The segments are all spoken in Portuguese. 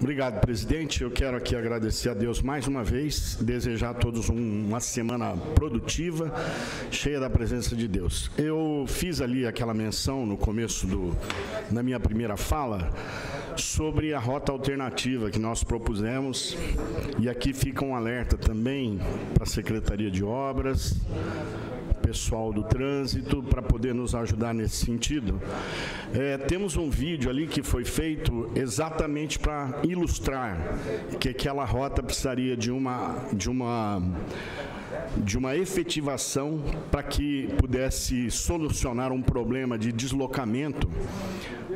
Obrigado, presidente. Eu quero aqui agradecer a Deus mais uma vez, desejar a todos um, uma semana produtiva, cheia da presença de Deus. Eu fiz ali aquela menção no começo do, na minha primeira fala sobre a rota alternativa que nós propusemos e aqui fica um alerta também para a Secretaria de Obras, pessoal do trânsito para poder nos ajudar nesse sentido. É, temos um vídeo ali que foi feito exatamente para ilustrar que aquela rota precisaria de uma de uma de uma efetivação para que pudesse solucionar um problema de deslocamento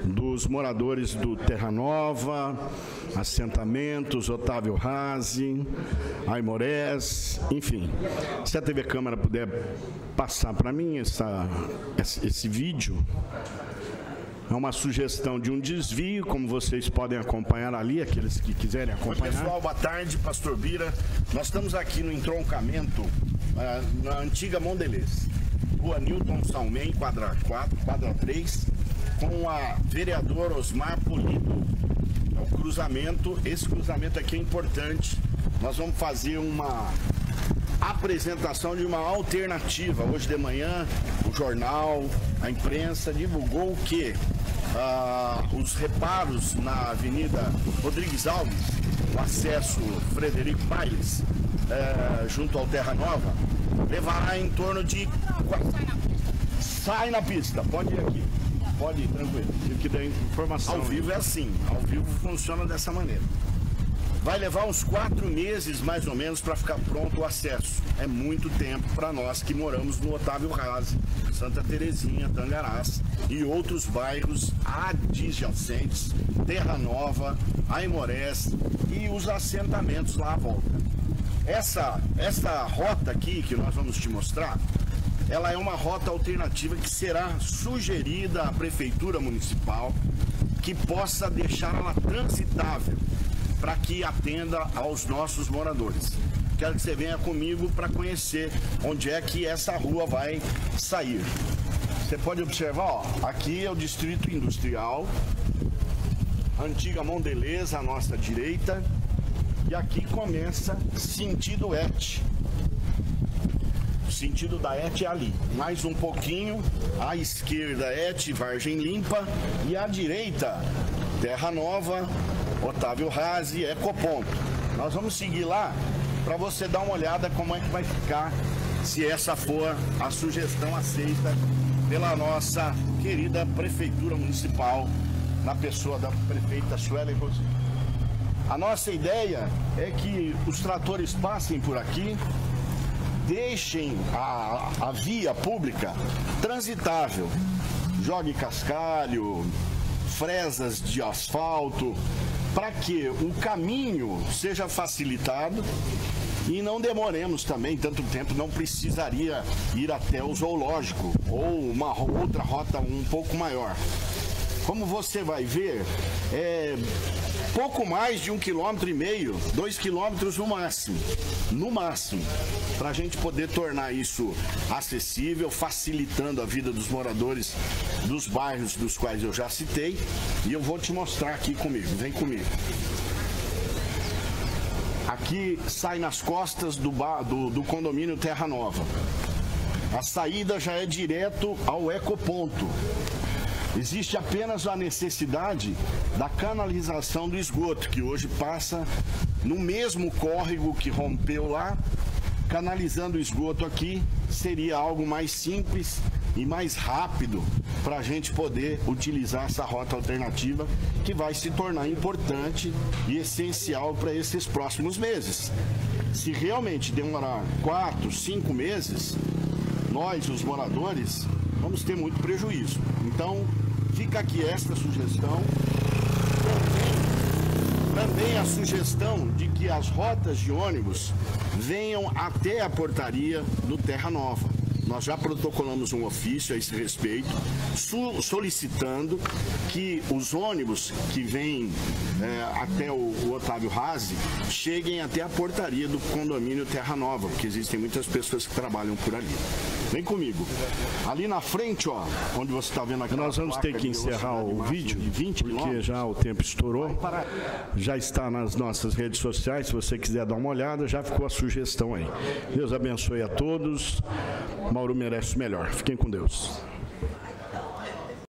dos moradores do Terra Nova, assentamentos, Otávio Razi, Aimorés, enfim. Se a TV Câmara puder passar para mim essa, esse, esse vídeo, é uma sugestão de um desvio, como vocês podem acompanhar ali, aqueles que quiserem acompanhar. Oi, pessoal, boa tarde, Pastor Bira. Nós estamos aqui no entroncamento uh, na antiga Mondelez. Rua Newton Salmen, quadra 4, quadra 3, com a vereador Osmar Polido. É o cruzamento, esse cruzamento aqui é importante. Nós vamos fazer uma apresentação de uma alternativa. Hoje de manhã, o jornal, a imprensa divulgou que ah, os reparos na Avenida Rodrigues Alves, o acesso Frederico Paes, eh, junto ao Terra Nova, levará em torno de. Sai na pista, pode ir aqui. Pode ir, tranquilo. Tive que dar informação. Ao vivo é assim, ao vivo funciona dessa maneira. Vai levar uns quatro meses, mais ou menos, para ficar pronto o acesso. É muito tempo para nós que moramos no Otávio Razi, Santa Terezinha, Tangarás e outros bairros adjacentes, Terra Nova, Aimorés e os assentamentos lá à volta. Essa, essa rota aqui que nós vamos te mostrar, ela é uma rota alternativa que será sugerida à Prefeitura Municipal que possa deixá-la transitável para que atenda aos nossos moradores. Quero que você venha comigo para conhecer onde é que essa rua vai sair. Você pode observar, ó, aqui é o Distrito Industrial, antiga Mondeleza à nossa direita, e aqui começa sentido Et sentido da ET é ali. Mais um pouquinho, à esquerda ET, Vargem Limpa, e à direita, Terra Nova, Otávio Razi, Ecoponto. Nós vamos seguir lá para você dar uma olhada como é que vai ficar se essa for a sugestão aceita pela nossa querida Prefeitura Municipal, na pessoa da prefeita Suelen Rosinho. A nossa ideia é que os tratores passem por aqui, deixem a, a via pública transitável. Jogue cascalho, fresas de asfalto, para que o caminho seja facilitado e não demoremos também tanto tempo, não precisaria ir até o zoológico ou uma outra rota um pouco maior. Como você vai ver, é pouco mais de um quilômetro e meio, dois quilômetros no máximo, no máximo, para a gente poder tornar isso acessível, facilitando a vida dos moradores dos bairros dos quais eu já citei. E eu vou te mostrar aqui comigo, vem comigo. Aqui sai nas costas do, do, do condomínio Terra Nova. A saída já é direto ao ecoponto. Existe apenas a necessidade da canalização do esgoto, que hoje passa no mesmo córrego que rompeu lá. Canalizando o esgoto aqui seria algo mais simples e mais rápido para a gente poder utilizar essa rota alternativa que vai se tornar importante e essencial para esses próximos meses. Se realmente demorar quatro, cinco meses, nós, os moradores, vamos ter muito prejuízo. Então, fica aqui esta sugestão. Também, também a sugestão de que as rotas de ônibus venham até a portaria do Terra Nova. nós já protocolamos um ofício a esse respeito, solicitando que os ônibus que vêm é, até o, o Otávio Razi cheguem até a portaria do condomínio Terra Nova, porque existem muitas pessoas que trabalham por ali. Vem comigo. Ali na frente, ó, onde você está vendo aqui. Nós vamos ter que encerrar o vídeo, 20 porque já o tempo estourou. Já está nas nossas redes sociais, se você quiser dar uma olhada, já ficou a sugestão aí. Deus abençoe a todos. Mauro merece o melhor. Fiquem com Deus.